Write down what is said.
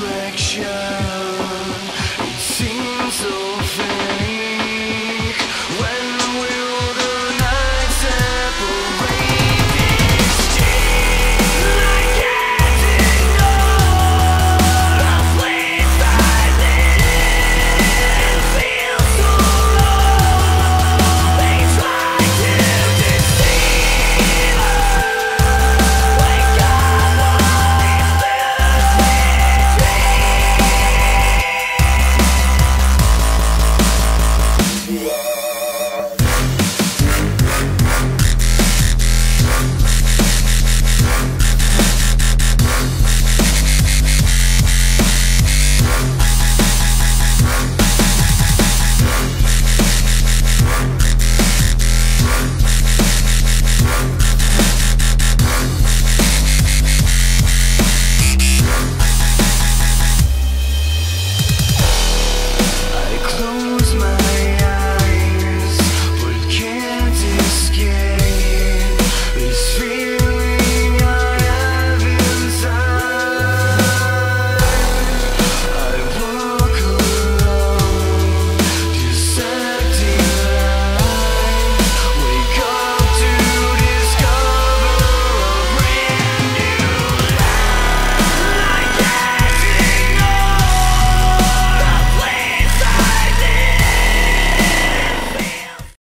reflection.